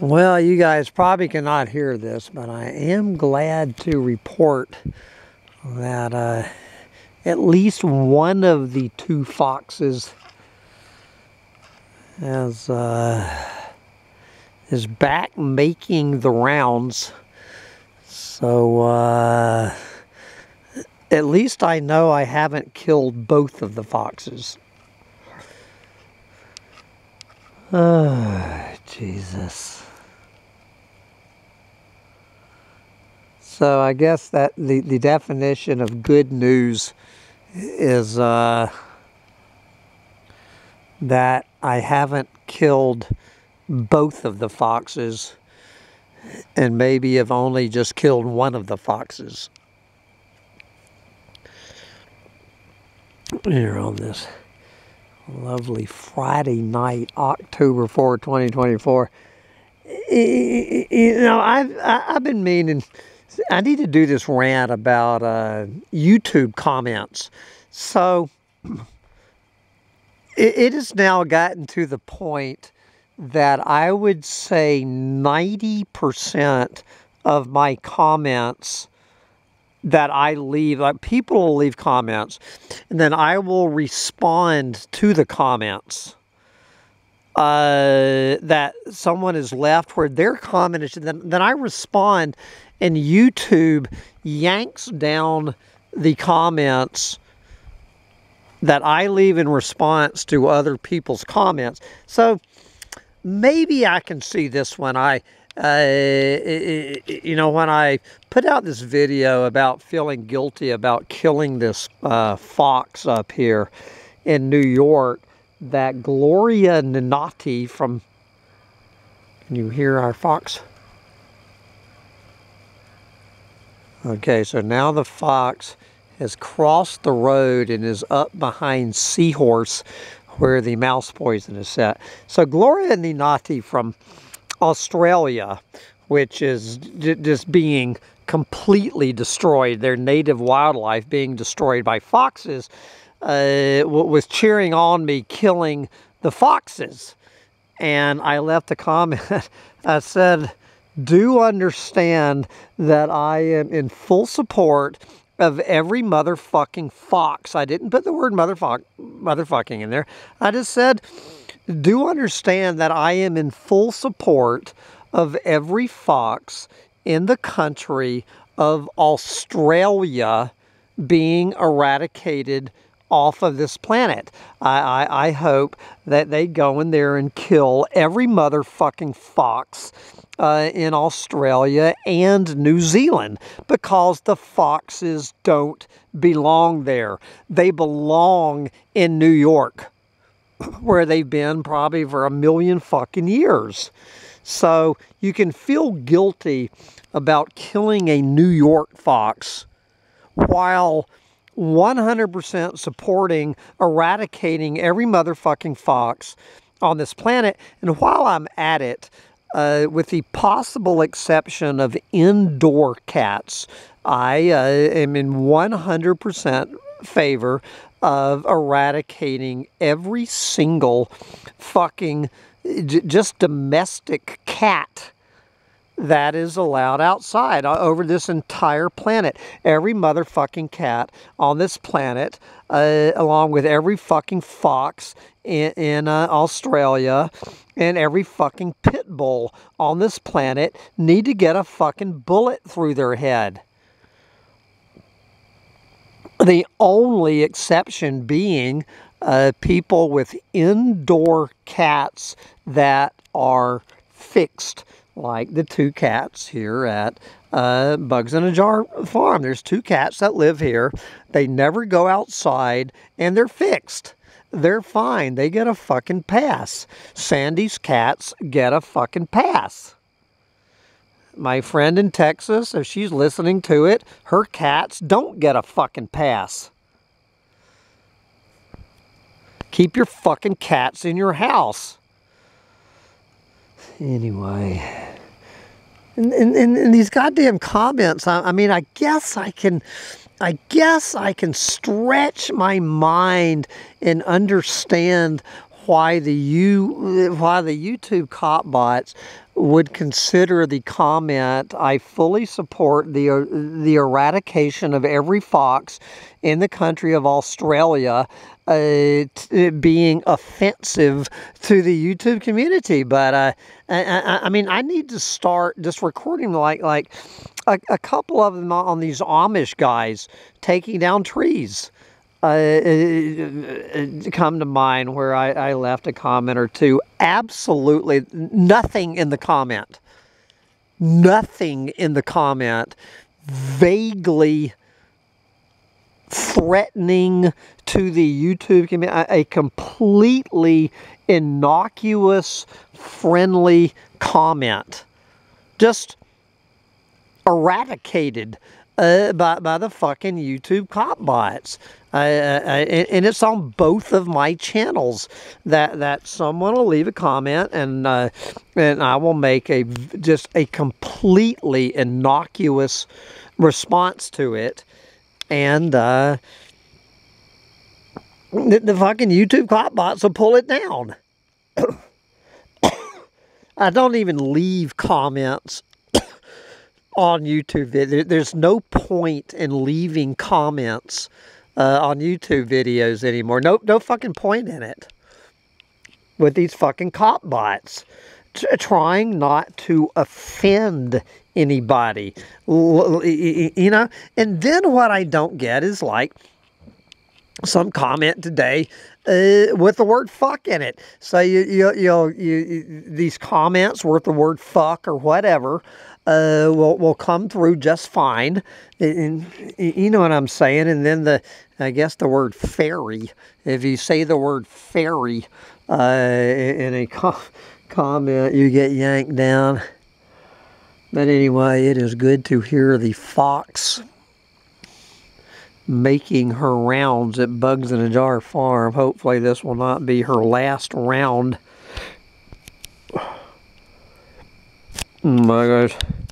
Well, you guys probably cannot hear this, but I am glad to report that uh, at least one of the two foxes has, uh, is back making the rounds. So uh, at least I know I haven't killed both of the foxes. Oh, Jesus. So I guess that the, the definition of good news is uh, that I haven't killed both of the foxes and maybe have only just killed one of the foxes. Here on this lovely Friday night, October 4, 2024. You know, I've, I've been meaning I need to do this rant about uh, YouTube comments. So it, it has now gotten to the point that I would say 90% of my comments that I leave, like people will leave comments, and then I will respond to the comments uh, that someone has left where their comment is, then, then I respond and YouTube yanks down the comments that I leave in response to other people's comments. So maybe I can see this when I, uh, you know, when I put out this video about feeling guilty about killing this uh, fox up here in New York, that Gloria Ninati from, can you hear our fox? Okay, so now the fox has crossed the road and is up behind Seahorse where the mouse poison is set. So Gloria Ninati from Australia, which is just being completely destroyed, their native wildlife being destroyed by foxes, uh, was cheering on me killing the foxes. And I left a comment. I said, do understand that I am in full support of every motherfucking fox. I didn't put the word motherfuck, motherfucking in there. I just said, do understand that I am in full support of every fox in the country of Australia being eradicated off of this planet. I, I, I hope that they go in there and kill every motherfucking fox uh, in Australia and New Zealand because the foxes don't belong there. They belong in New York where they've been probably for a million fucking years. So you can feel guilty about killing a New York fox while 100% supporting eradicating every motherfucking fox on this planet. And while I'm at it, uh, with the possible exception of indoor cats, I uh, am in 100% favor of eradicating every single fucking just domestic cat that is allowed outside uh, over this entire planet. Every motherfucking cat on this planet, uh, along with every fucking fox in, in uh, Australia and every fucking pit bull on this planet need to get a fucking bullet through their head. The only exception being uh, people with indoor cats that are fixed like the two cats here at uh, Bugs in a Jar Farm. There's two cats that live here. They never go outside and they're fixed. They're fine. They get a fucking pass. Sandy's cats get a fucking pass. My friend in Texas, if she's listening to it, her cats don't get a fucking pass. Keep your fucking cats in your house. Anyway in, in, in, these goddamn comments, I, I mean, I guess I can, I guess I can stretch my mind and understand why the you why the YouTube cop bots would consider the comment I fully support the the eradication of every fox in the country of Australia uh, being offensive to the YouTube community. But uh, I, I, mean I need to start just recording like like a, a couple of them on these Amish guys taking down trees uh, come to mind where I, I left a comment or two. Absolutely nothing in the comment. Nothing in the comment vaguely threatening to the YouTube community, a completely innocuous, friendly comment. Just eradicated uh, by, by the fucking YouTube cop bots. And it's on both of my channels that that someone will leave a comment and uh, and I will make a just a completely innocuous response to it and uh, the, the fucking YouTube bots will pull it down. I don't even leave comments on YouTube. There's no point in leaving comments uh, on YouTube videos anymore. No, no fucking point in it. With these fucking cop bots. trying not to offend anybody. You know? And then what I don't get is like some comment today uh, with the word fuck in it. So you, you, you, you, these comments with the word fuck or whatever uh, will, will come through just fine. And, you know what I'm saying? And then the, I guess the word fairy, if you say the word fairy uh, in a co comment, you get yanked down. But anyway, it is good to hear the fox making her rounds at Bugs in a Jar Farm. Hopefully this will not be her last round. Mm, My gosh.